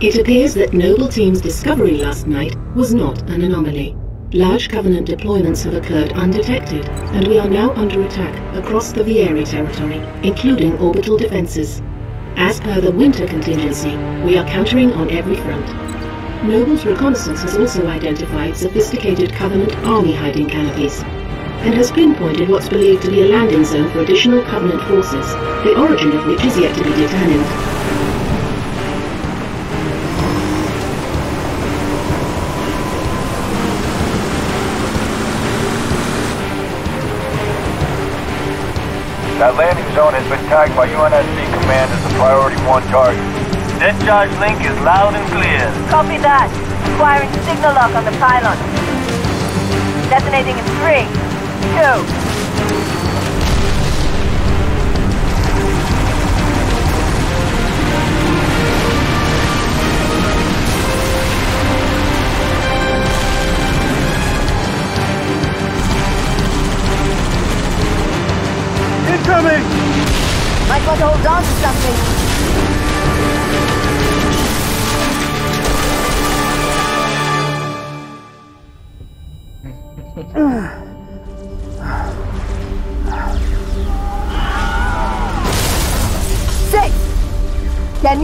It appears that Noble Team's discovery last night was not an anomaly. Large Covenant deployments have occurred undetected, and we are now under attack across the Vieri territory, including orbital defenses. As per the winter contingency, we are countering on every front. Noble's reconnaissance has also identified sophisticated Covenant army hiding canopies, and has pinpointed what's believed to be a landing zone for additional Covenant forces, the origin of which is yet to be determined. That landing zone has been tagged by UNSC Command as a priority one target. Discharge link is loud and clear. Copy that. Acquiring signal lock on the pylon. Detonating in three, two, Incoming! Might want to hold on to something.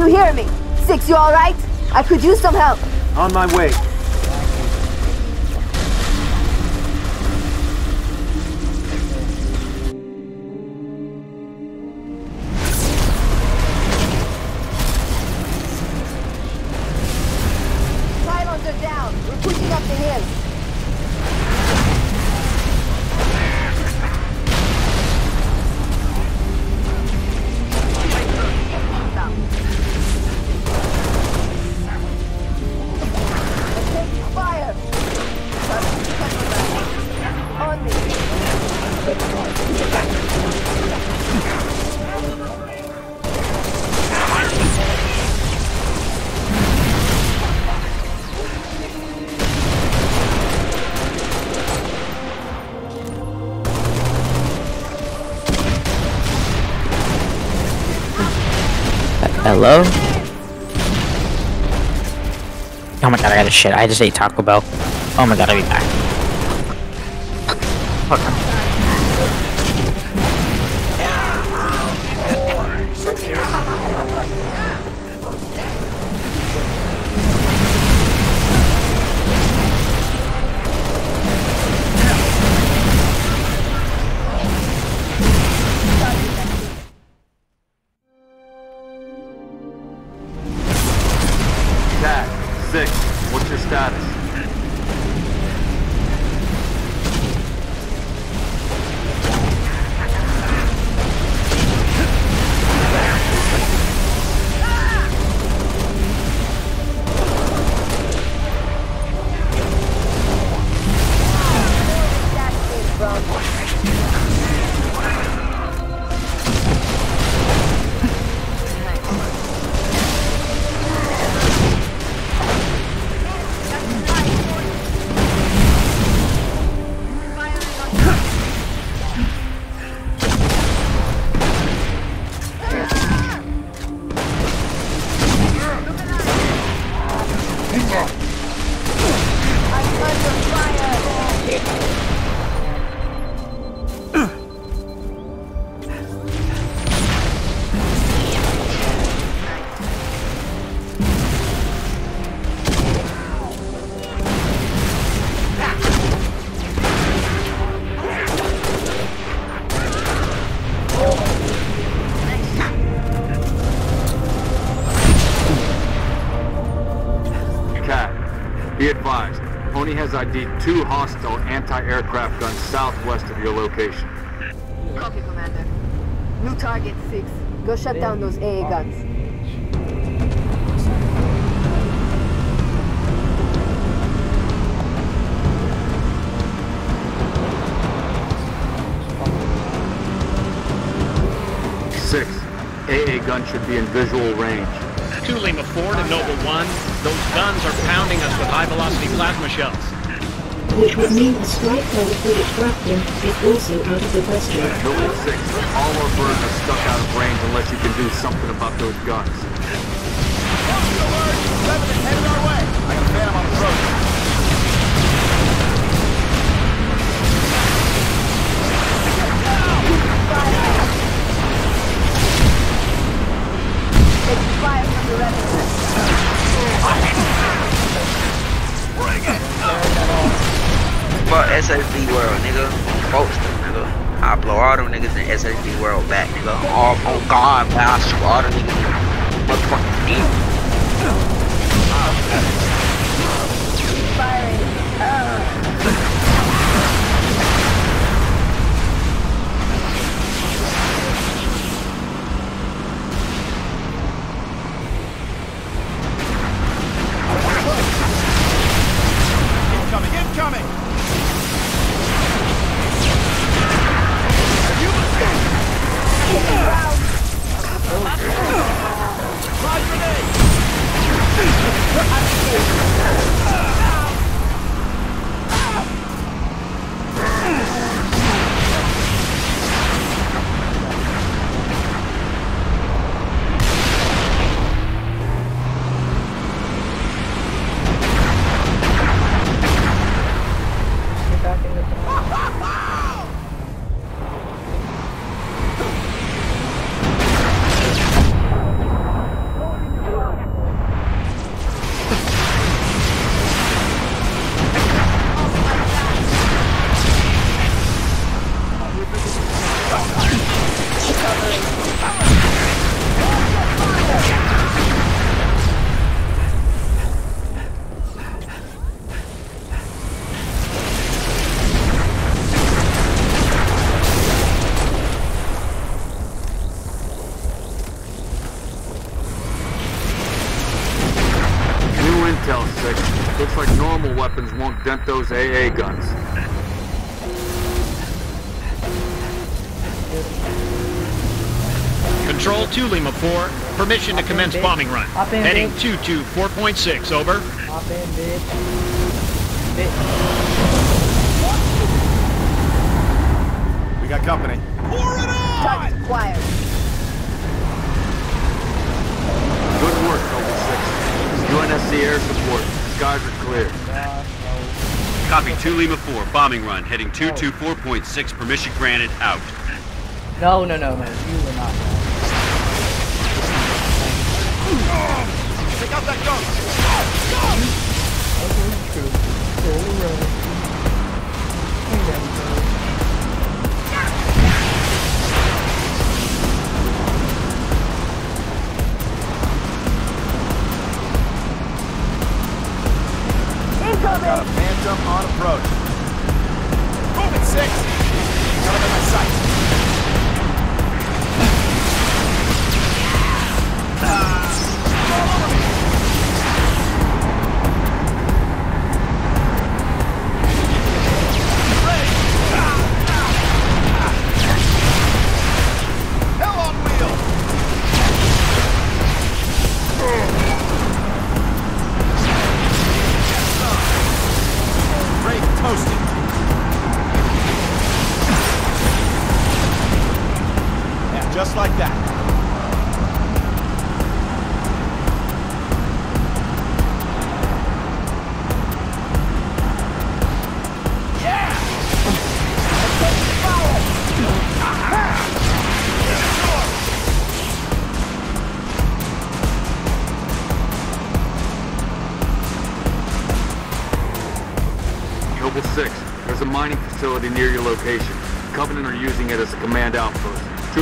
You hear me? Six, you alright? I could use some help. On my way. Oh my god, I got a shit. I just ate Taco Bell. Oh my god, I'll be back. Hold has ID'd two hostile anti-aircraft guns southwest of your location. Copy, Commander. New target, six. Go shut down those AA guns. Six. AA gun should be in visual range. Two Lima 4 to Noble 1. Those guns are pounding us with high-velocity plasma shells. Which would mean a strike by the frigate Grafton is also out of the question. Noble 6, all our birds are stuck out of range unless you can do something about those guns. Revenant headed our way. I got a phantom on approach. Taking fire from the Revenant. Fuck SSD world, nigga. Folks nigga. I blow all them niggas in SSD world back, nigga. All on God, man. I shoot all them niggas. Motherfucking. Intel, 6. Looks like normal weapons won't dent those AA guns. Control 2 Lima 4, permission to commence bitch. bombing run. Hop in, Heading bitch. 224.6, over. Hop in, bitch. Bitch. We got company. Target acquired. Good work, Noble 6. UNSC air support. Skies are clear. Copy 2 Lima 4, bombing run, heading 224.6, permission granted, out. No, no, no, no. You were not. Take out that gun. Go! Go! Okay, True. Slowly rolling. Got a phantom on approach. Moving six. In my sights.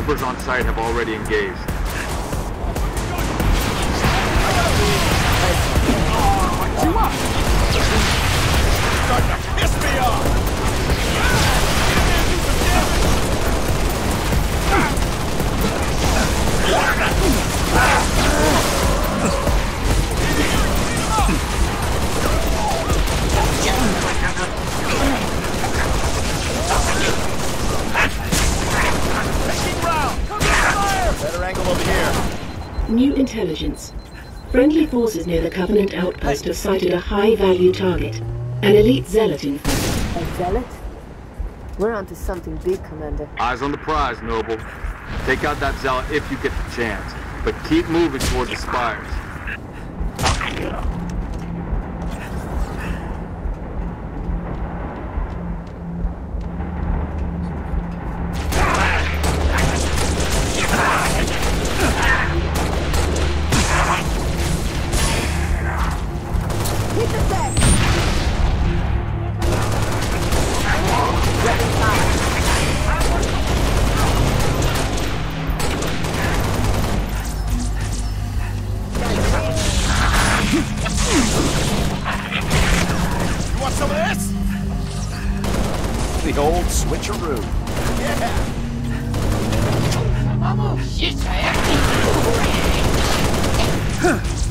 Troopers on site have already engaged. Intelligence. Friendly forces near the Covenant outpost have sighted a high-value target. An elite zealot, in fact. A zealot? We're onto something big, Commander. Eyes on the prize, Noble. Take out that zealot if you get the chance, but keep moving toward the spires. Some of this? The old switcheroo. Yeah. We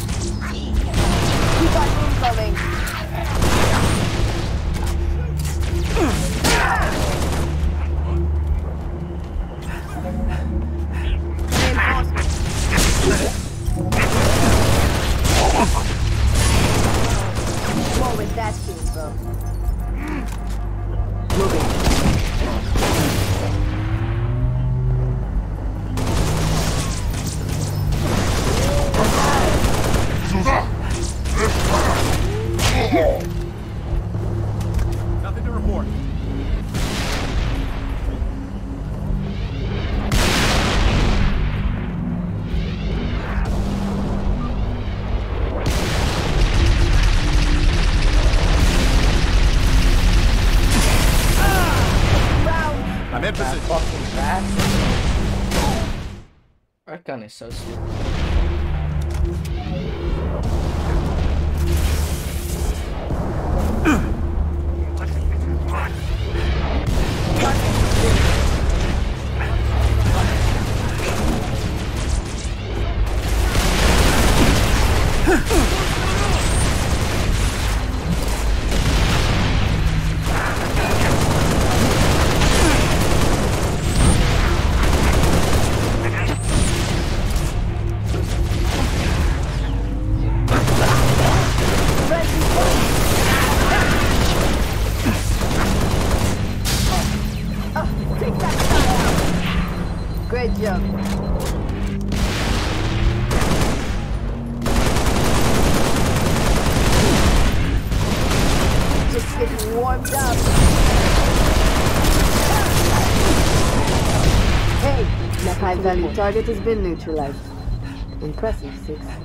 is so stupid. Target has been neutralized. Impressive, Six.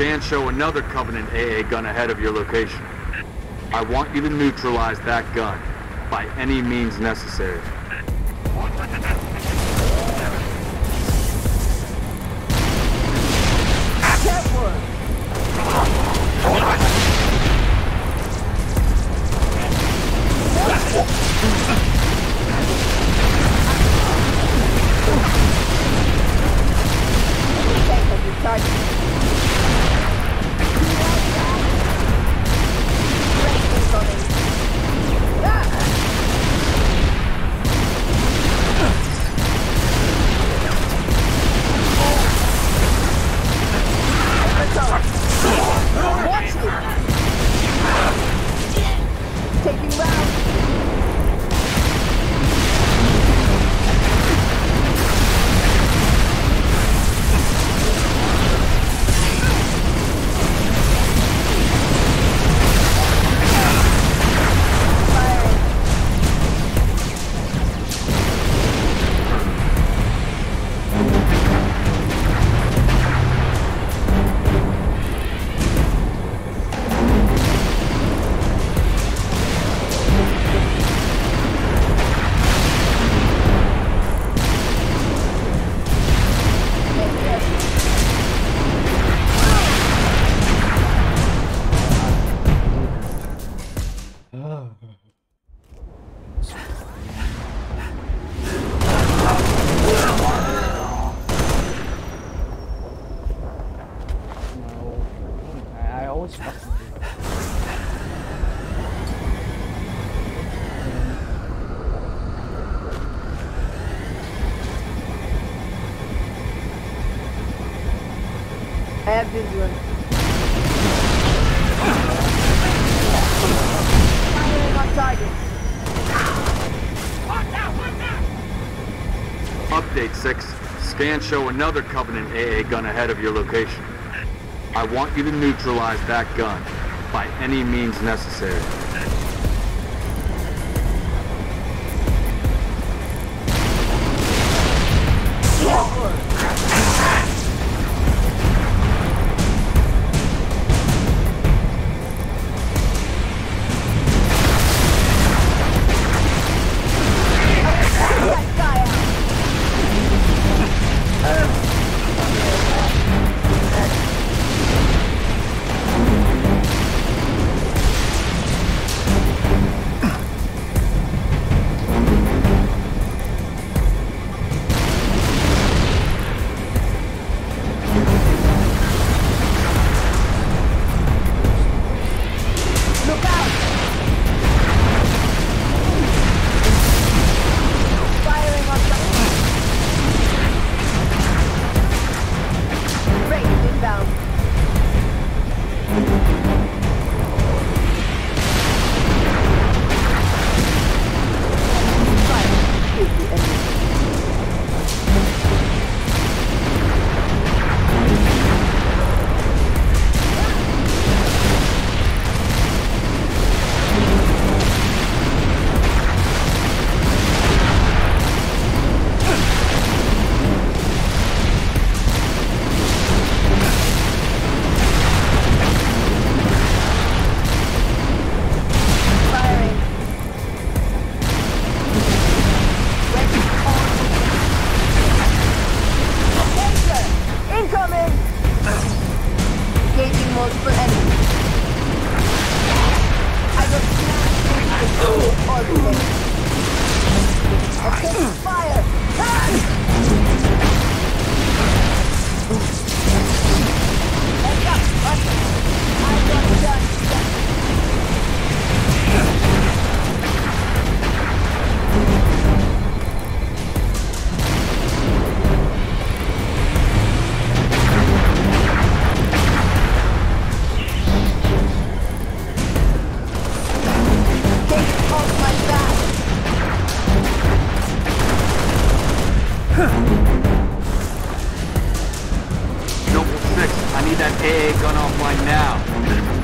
Dan show another Covenant AA gun ahead of your location. I want you to neutralize that gun by any means necessary. Thank you. Watch me! Taking round! Scans show another Covenant AA gun ahead of your location. I want you to neutralize that gun by any means necessary. That AA gun offline now.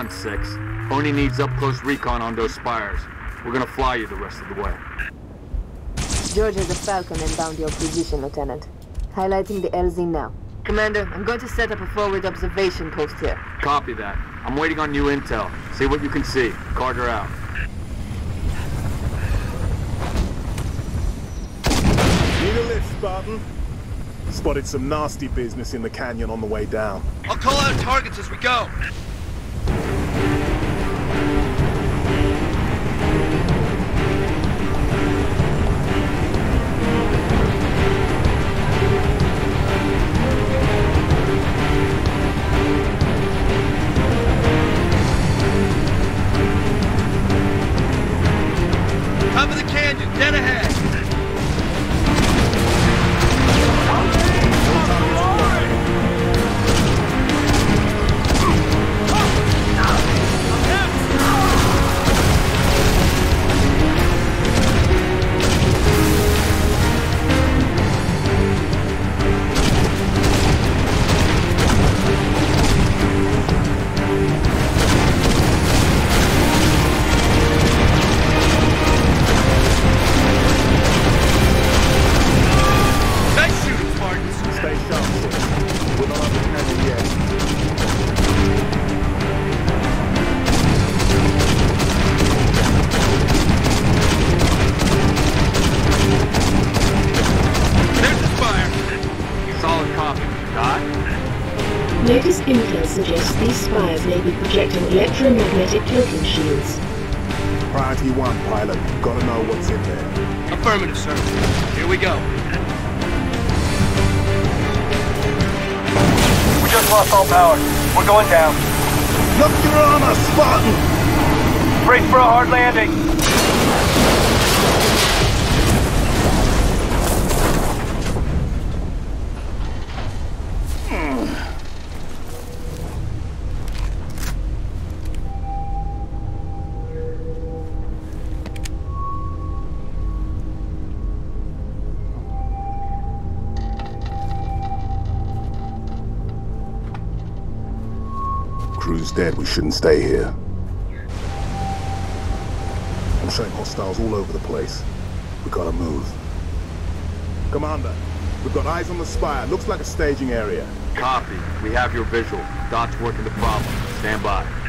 on, Six. Pony needs up-close recon on those spires. We're gonna fly you the rest of the way. George has a Falcon inbound your position, Lieutenant. Highlighting the LZ now. Commander, I'm going to set up a forward observation post here. Copy that. I'm waiting on new intel. See what you can see. Carter out. Need a lift, Spartan. Spotted some nasty business in the canyon on the way down. I'll call out targets as we go. Top of Latest intel suggests these spires may be projecting electromagnetic cloaking shields. Priority one, pilot. Gotta know what's in there. Affirmative, sir. Here we go. We just lost all power. We're going down. Look your armor, Spartan! Brace for a hard landing. Dead. We shouldn't stay here. I'm showing hostiles all over the place. We gotta move. Commander, we've got eyes on the spire. Looks like a staging area. Copy. We have your visual. Dot's working the problem. Stand by.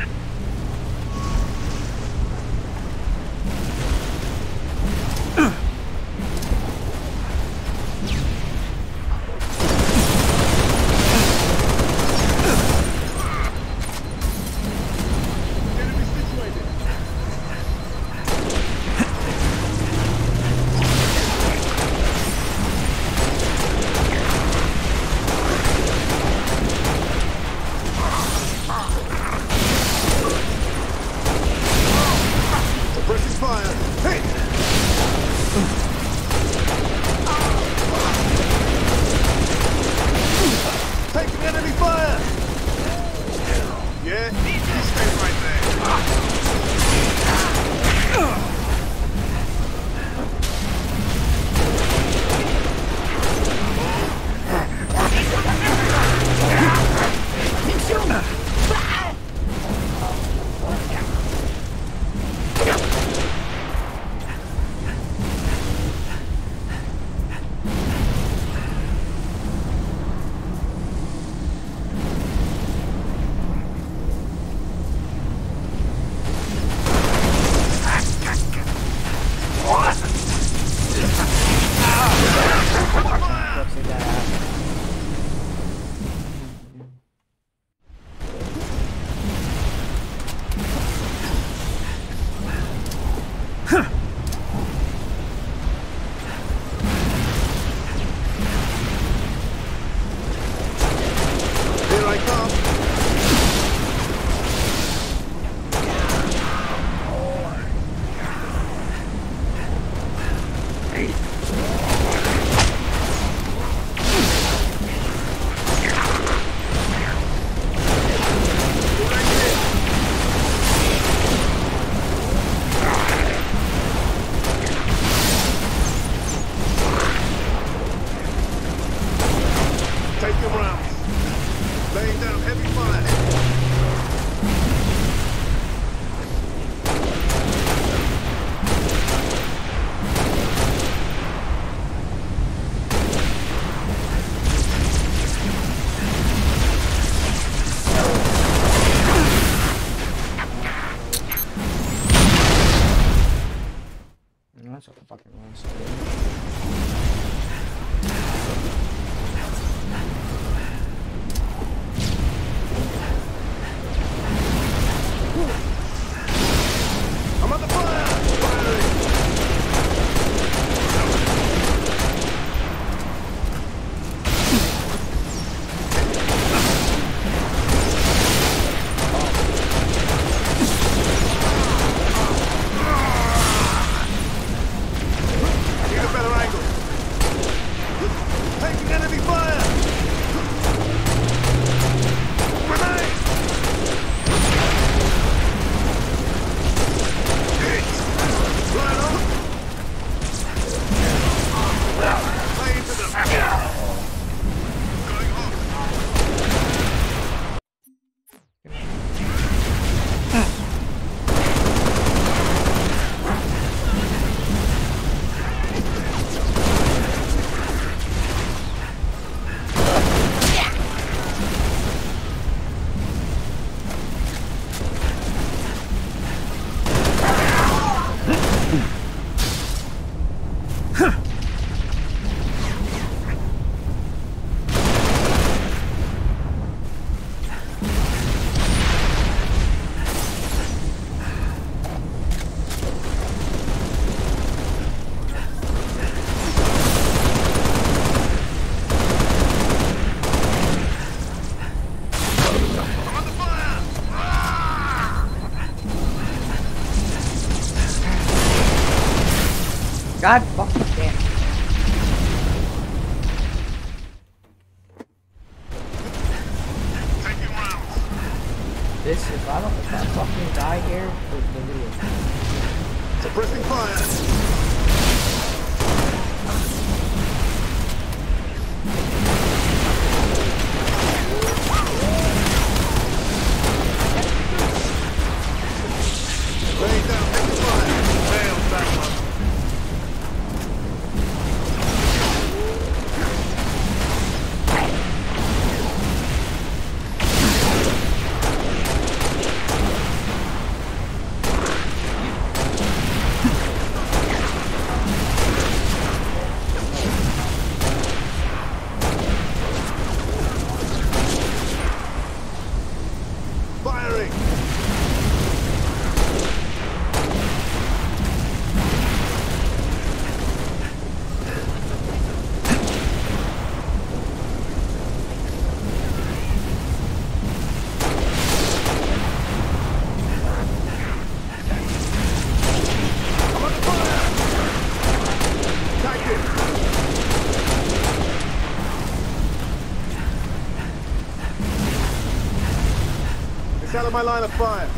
Of my line of fire.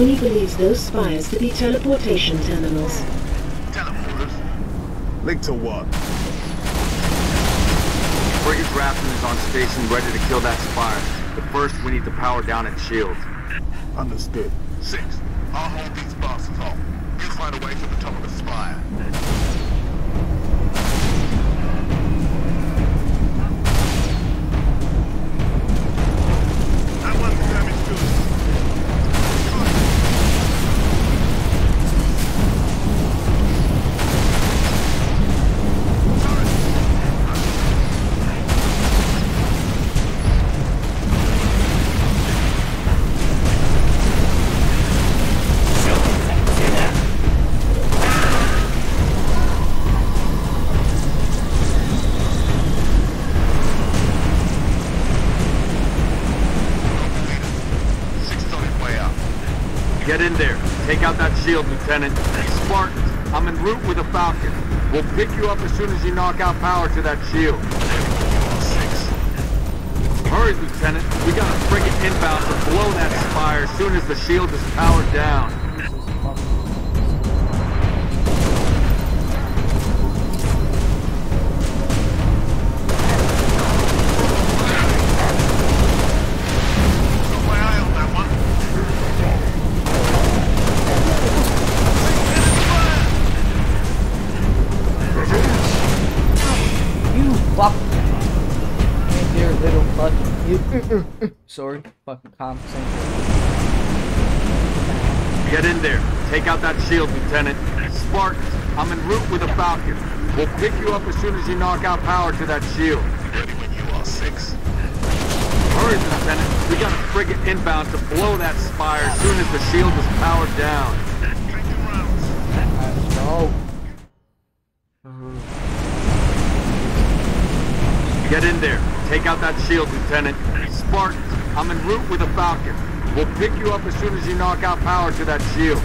Noble 5 only believes those spires to be teleportation terminals. Teleporters. Link to what? Frigate Grafton is on station ready to kill that spire. But first, we need to power down its shield. Understood. Six. I'll hold these bastards off. You find a way to the top of the spire. Get in there. Take out that shield, Lieutenant. Spartans, I'm en route with a Falcon. We'll pick you up as soon as you knock out power to that shield. Six. Hurry, Lieutenant. We got a frigate inbound to blow that spire as soon as the shield is powered down. Fucking you. Sorry, fucking condescending. Get in there. Take out that shield, Lieutenant. Spartans, I'm en route with a Falcon. We'll pick you up as soon as you knock out power to that shield. Ready when you are, Six. Hurry, Lieutenant. We got a frigate inbound to blow that spire as soon as the shield is powered down. Let's go. Get in there. Take out that shield, Lieutenant. Spartans, I'm en route with a Falcon. We'll pick you up as soon as you knock out power to that shield.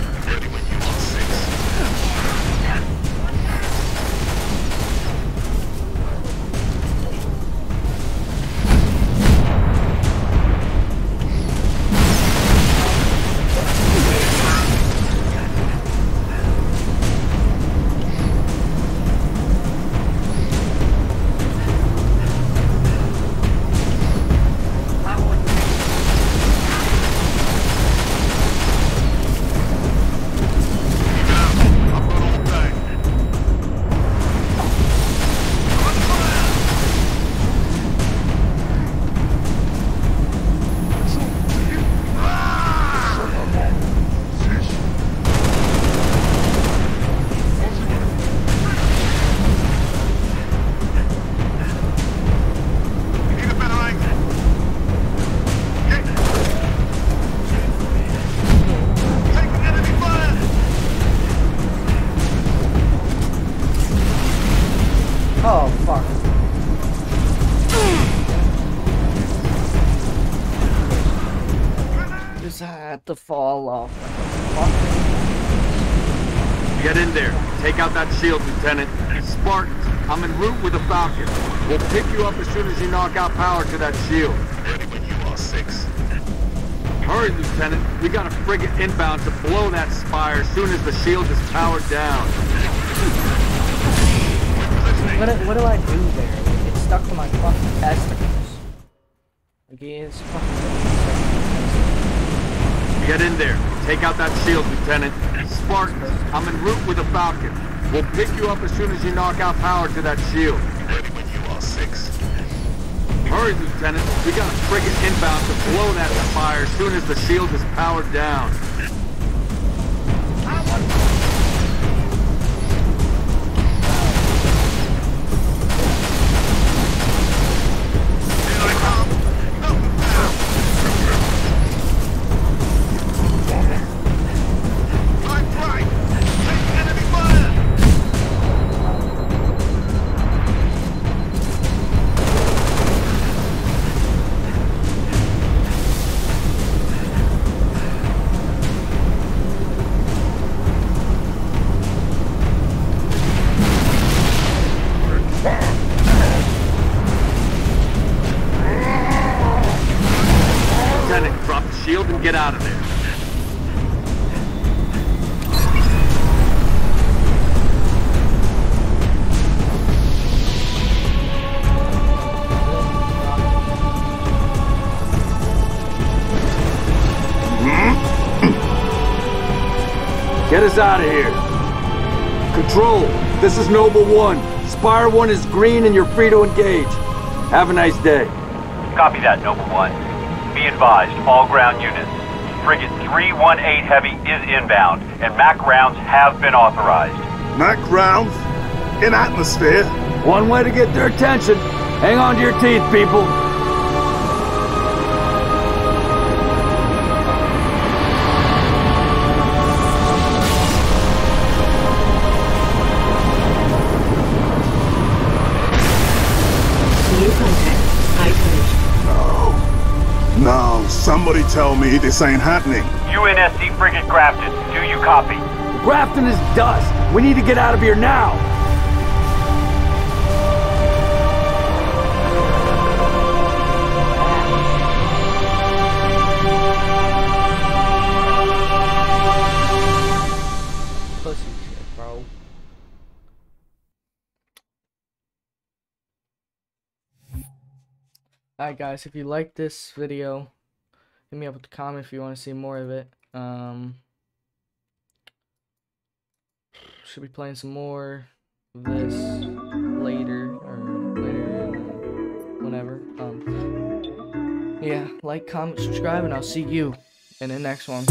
Oh, fuck. Just had to fall off. Get in there. Take out that shield, Lieutenant. Spartans, I'm en route with a Falcon. We'll pick you up as soon as you knock out power to that shield. Ready when you are, Six. Hurry, Lieutenant. We got a frigate inbound to blow that spire as soon as the shield is powered down. What, do- what do I do there? It's stuck to my fucking testicles. Like, it's fucking... Get in there. Take out that shield, Lieutenant. Spartans, I'm en route with a Falcon. We'll pick you up as soon as you knock out power to that shield. Ready when you are, Six. Hurry, Lieutenant. We got a frigate inbound to blow that fire as soon as the shield is powered down. Us out of here. Control, this is Noble One. Spire One is green and you're free to engage. Have a nice day. Copy that, Noble One. Be advised, all ground units. Frigate 318 Heavy is inbound, and MAC rounds have been authorized. Mac rounds? In atmosphere? One way to get their attention. Hang on to your teeth, people. Somebody tell me this ain't happening. UNSC Frigate Grafton, do you copy? Grafton is dust. We need to get out of here now. Bro. Alright guys, if you like this video, hit me up with a comment if you want to see more of it. Um, should be playing some more of this later or later whenever. Um, yeah, like, comment, subscribe, and I'll see you in the next one.